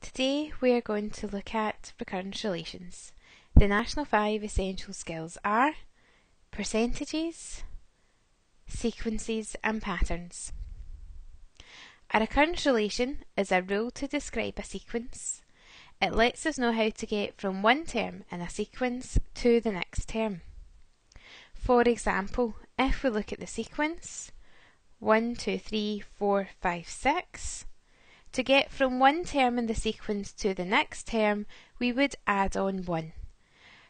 Today we are going to look at recurrence relations. The National 5 essential skills are percentages, sequences and patterns. A recurrence relation is a rule to describe a sequence. It lets us know how to get from one term in a sequence to the next term. For example, if we look at the sequence 1, 2, 3, 4, 5, 6, to get from one term in the sequence to the next term, we would add on 1.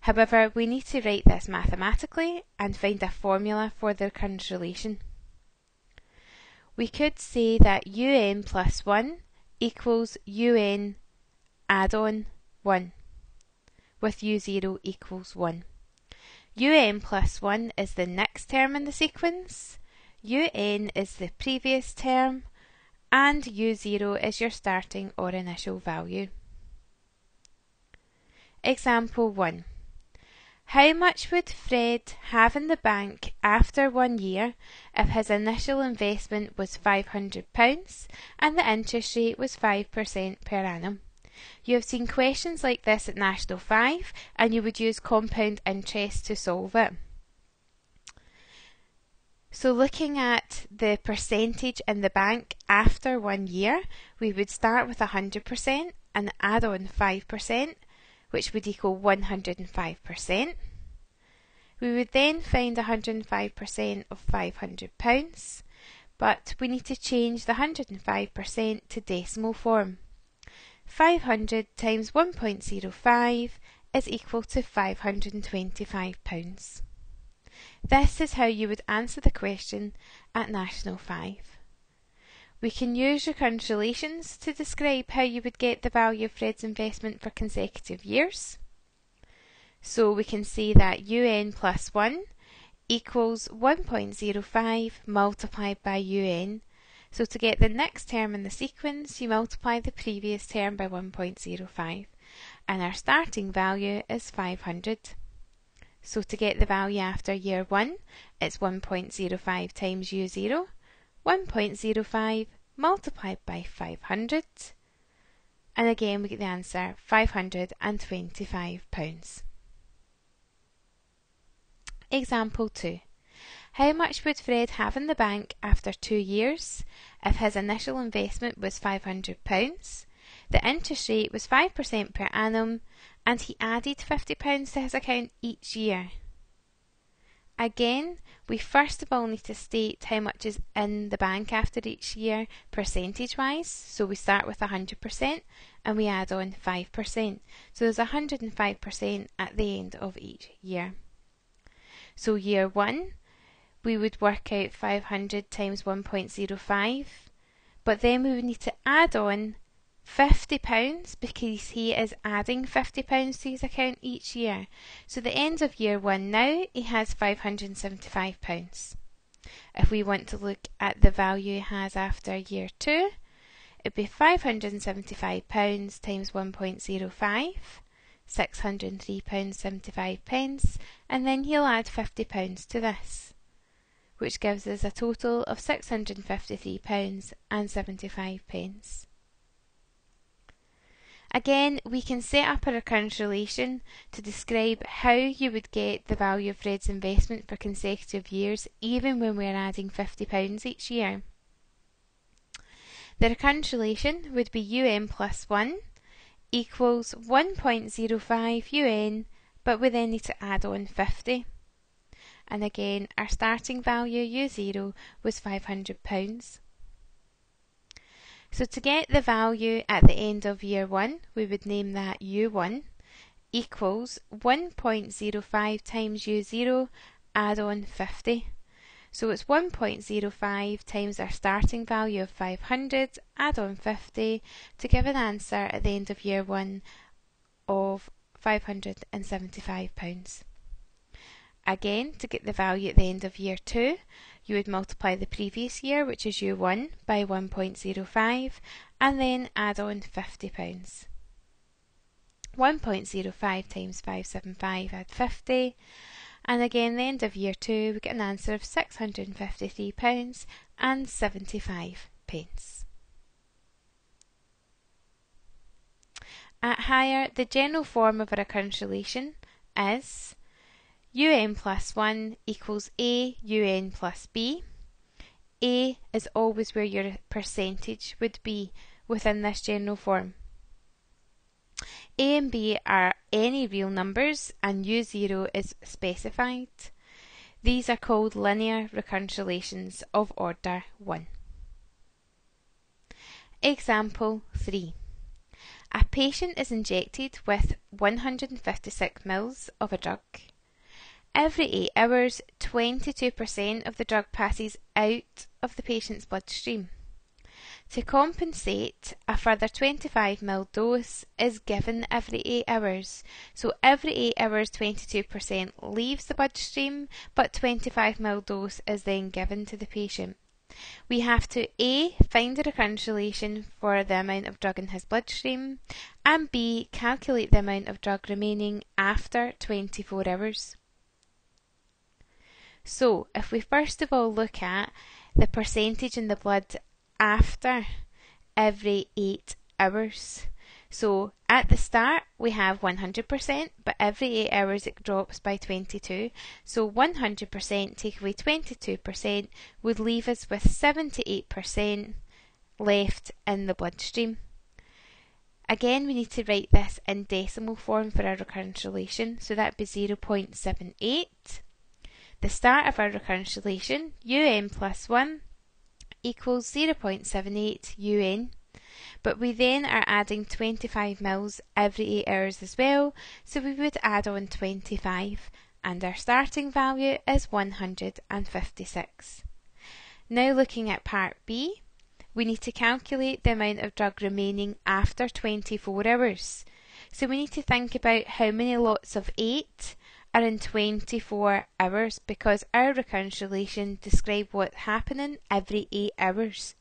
However, we need to write this mathematically and find a formula for the relation. We could say that un plus 1 equals un add on 1 with u0 equals 1. un plus 1 is the next term in the sequence, un is the previous term, and u0 is your starting or initial value. Example 1. How much would Fred have in the bank after one year if his initial investment was £500 and the interest rate was 5% per annum? You have seen questions like this at National 5 and you would use compound interest to solve it. So looking at the percentage in the bank after one year, we would start with 100% and add on 5%, which would equal 105%. We would then find 105% of £500, but we need to change the 105% to decimal form. 500 times 1.05 is equal to £525. This is how you would answer the question at National 5. We can use recurrence relations to describe how you would get the value of Fred's investment for consecutive years. So we can say that un plus 1 equals 1.05 multiplied by un. So to get the next term in the sequence, you multiply the previous term by 1.05. And our starting value is 500. So to get the value after year 1, it's 1.05 times u0, 1.05 multiplied by 500, and again we get the answer £525. Example 2. How much would Fred have in the bank after two years if his initial investment was £500, the interest rate was 5% per annum, and he added £50 to his account each year. Again, we first of all need to state how much is in the bank after each year percentage wise. So we start with 100% and we add on 5%. So there's 105% at the end of each year. So year 1, we would work out 500 times 1.05, but then we would need to add on £50 because he is adding £50 to his account each year. So the end of year one now, he has £575. If we want to look at the value he has after year two, it'd be £575 times 1.05, £603.75, and then he'll add £50 to this, which gives us a total of £653.75. Again, we can set up a recurrence relation to describe how you would get the value of Fred's investment for consecutive years, even when we're adding £50 each year. The recurrence relation would be un plus 1 equals 1.05 un, but we then need to add on 50. And again, our starting value u0 was £500. So to get the value at the end of year 1, we would name that u1 equals 1.05 times u0 add on 50. So it's 1.05 times our starting value of 500 add on 50 to give an answer at the end of year 1 of £575. Again, to get the value at the end of year 2, you would multiply the previous year, which is year 1, by 1.05 and then add on £50. 1.05 times 575 add 50 and again the end of year 2 we get an answer of £653 and 75 pence. At higher, the general form of a recurrence relation is un plus 1 equals a un plus b. a is always where your percentage would be within this general form. a and b are any real numbers and u0 is specified. These are called linear recurrence relations of order 1. Example 3. A patient is injected with 156 ml of a drug. Every 8 hours, 22% of the drug passes out of the patient's bloodstream. To compensate, a further 25ml dose is given every 8 hours. So every 8 hours 22% leaves the bloodstream, but 25ml dose is then given to the patient. We have to A. Find a recurrence relation for the amount of drug in his bloodstream, and B. Calculate the amount of drug remaining after 24 hours. So, if we first of all look at the percentage in the blood after every 8 hours. So at the start we have 100%, but every 8 hours it drops by 22. So 100% take away 22% would leave us with 78% left in the bloodstream. Again, we need to write this in decimal form for our recurrence relation, so that'd be 0.78. The start of our recurrence relation, un plus 1, equals 0.78 UN. But we then are adding 25 mils every 8 hours as well, so we would add on 25 and our starting value is 156. Now looking at part B, we need to calculate the amount of drug remaining after 24 hours. So we need to think about how many lots of 8 are in 24 hours because our recurrence relation describe what's happening every 8 hours.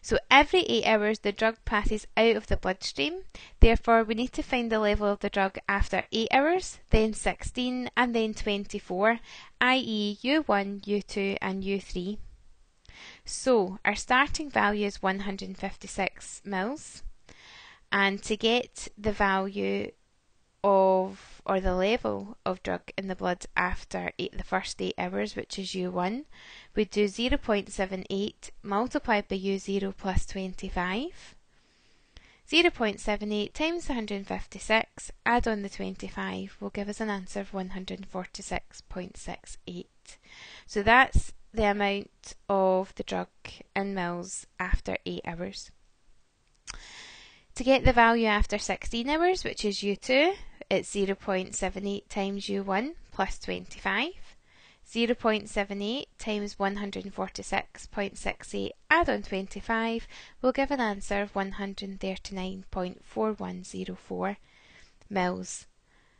So every 8 hours the drug passes out of the bloodstream, therefore we need to find the level of the drug after 8 hours, then 16 and then 24, i.e. U1, U2 and U3. So our starting value is 156 mils and to get the value of or the level of drug in the blood after eight, the first 8 hours, which is U1, we do 0.78 multiplied by U0 plus 25. 0.78 times 156, add on the 25, will give us an answer of 146.68. So that's the amount of the drug in mils after 8 hours. To get the value after 16 hours, which is U2, it's 0.78 times U1 plus 25. 0.78 times 146.68 add on 25 will give an answer of 139.4104 mils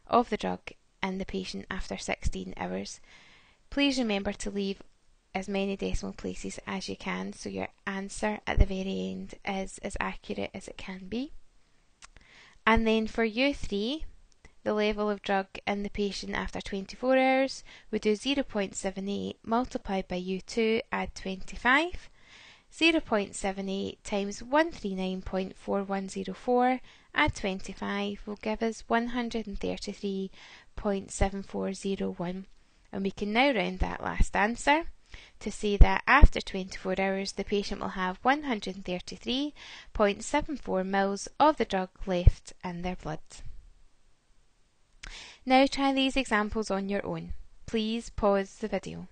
of the drug in the patient after 16 hours. Please remember to leave as many decimal places as you can so your answer at the very end is as accurate as it can be. And then for U3, the level of drug in the patient after 24 hours, we do 0.78 multiplied by U2, add 25. 0.78 times 139.4104 add 25 will give us 133.7401 and we can now round that last answer to say that after 24 hours the patient will have 133.74 mils of the drug left in their blood. Now try these examples on your own. Please pause the video.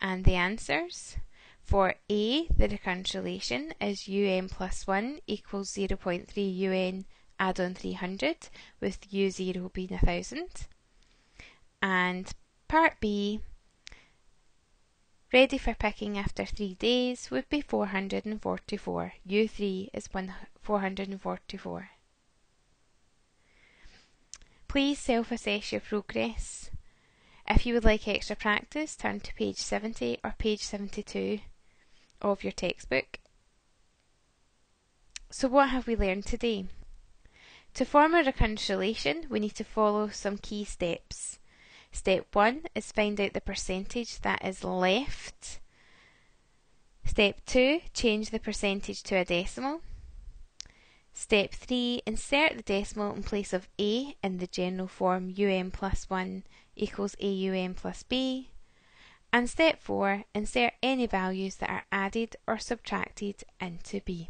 And the answers. For A, the recurrence relation is un plus 1 equals 0.3 un add on 300 with u0 being 1000. And part B, ready for picking after 3 days would be 444. U3 is 444. Please self-assess your progress. If you would like extra practice, turn to page 70 or page 72 of your textbook. So what have we learned today? To form a recurrence relation, we need to follow some key steps. Step 1 is find out the percentage that is left Step 2. Change the percentage to a decimal. Step 3. Insert the decimal in place of a in the general form um plus 1 equals a un plus b. And step 4. Insert any values that are added or subtracted into b.